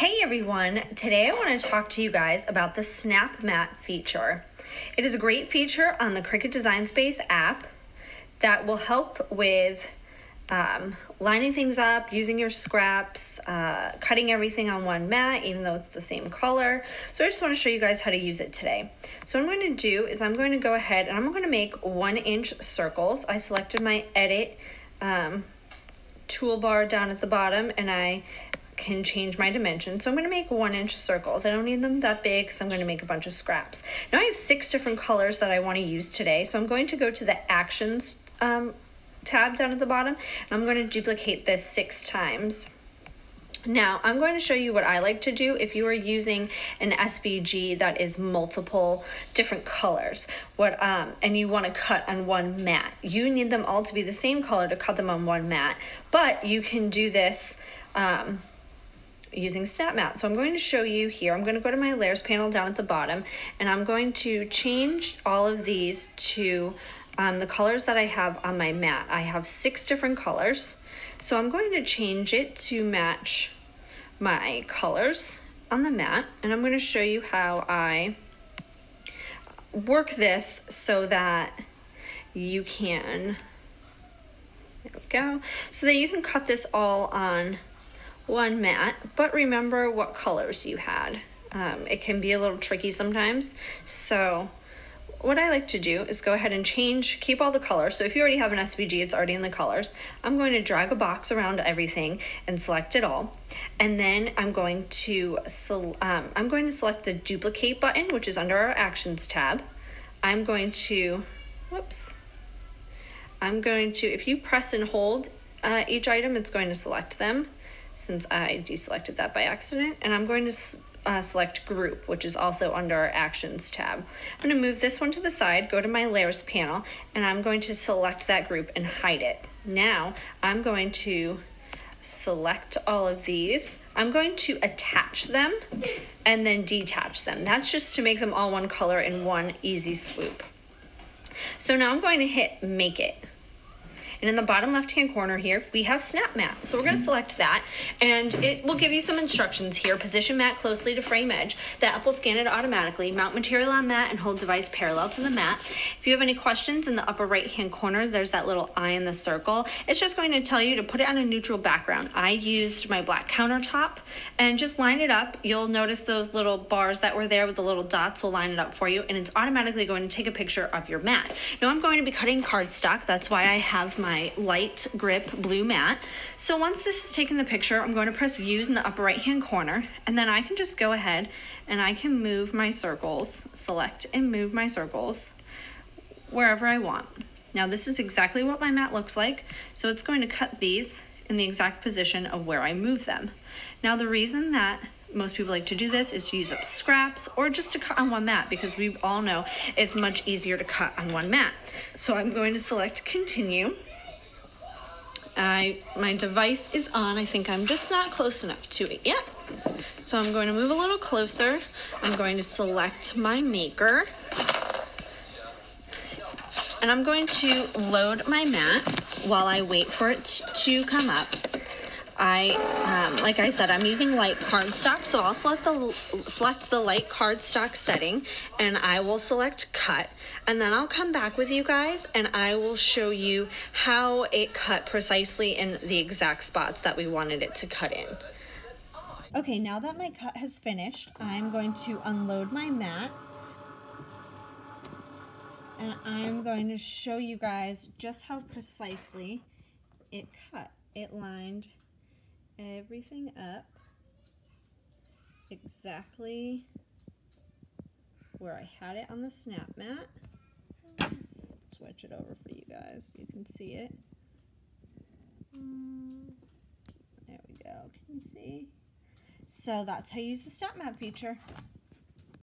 Hey everyone, today I want to talk to you guys about the SnapMat feature. It is a great feature on the Cricut Design Space app that will help with um, lining things up, using your scraps, uh, cutting everything on one mat, even though it's the same color. So I just want to show you guys how to use it today. So what I'm going to do is I'm going to go ahead and I'm going to make one inch circles. I selected my edit um, toolbar down at the bottom and I can change my dimensions. So I'm going to make one inch circles. I don't need them that big because I'm going to make a bunch of scraps. Now I have six different colors that I want to use today. So I'm going to go to the actions um, tab down at the bottom and I'm going to duplicate this six times. Now, I'm going to show you what I like to do if you are using an SVG that is multiple different colors. What um, And you want to cut on one mat. You need them all to be the same color to cut them on one mat. But you can do this um, using SnapMat. So I'm going to show you here. I'm going to go to my layers panel down at the bottom and I'm going to change all of these to um, the colors that I have on my mat. I have six different colors. So I'm going to change it to match my colors on the mat and I'm going to show you how I work this so that you can there we go so that you can cut this all on one mat, but remember what colors you had. Um, it can be a little tricky sometimes. So what I like to do is go ahead and change, keep all the colors. So if you already have an SVG, it's already in the colors. I'm going to drag a box around everything and select it all. And then I'm going to, um, I'm going to select the duplicate button, which is under our actions tab. I'm going to, whoops, I'm going to, if you press and hold uh, each item, it's going to select them since I deselected that by accident. And I'm going to uh, select group, which is also under our actions tab. I'm going to move this one to the side, go to my layers panel, and I'm going to select that group and hide it. Now I'm going to select all of these. I'm going to attach them and then detach them. That's just to make them all one color in one easy swoop. So now I'm going to hit make it. And in the bottom left hand corner here, we have SnapMat. So we're gonna mm-hmm. select that and it will give you some instructions here. Position mat closely to frame edge. The app will scan it automatically. Mount material on mat and hold device parallel to the mat. If you have any questions in the upper right hand corner, there's that little eye in the circle. It's just going to tell you to put it on a neutral background. I used my black countertop and just line it up. You'll notice those little bars that were there with the little dots will line it up for you and it's automatically going to take a picture of your mat. Now I'm going to be cutting cardstock. That's why I have my my light grip blue mat. So once this is taken the picture, I'm going to press views in the upper right hand corner and then I can just go ahead and I can move my circles, select and move my circles wherever I want. Now this is exactly what my mat looks like. So it's going to cut these in the exact position of where I move them. Now the reason that most people like to do this is to use up scraps or just to cut on one mat because we all know it's much easier to cut on one mat. So I'm going to select continue I, my device is on. I think I'm just not close enough to it yet. So I'm going to move a little closer. I'm going to select my maker. And I'm going to load my mat while I wait for it to come up. I, um, like I said, I'm using light cardstock, so I'll select the, select the light cardstock setting and I will select cut. And then I'll come back with you guys and I will show you how it cut precisely in the exact spots that we wanted it to cut in. Okay, now that my cut has finished, I'm going to unload my mat and I'm going to show you guys just how precisely it cut. It lined everything up exactly where I had it on the SnapMat. Switch it over for you guys. You can see it. Mm, there we go. Can you see? So that's how you use the SnapMat feature.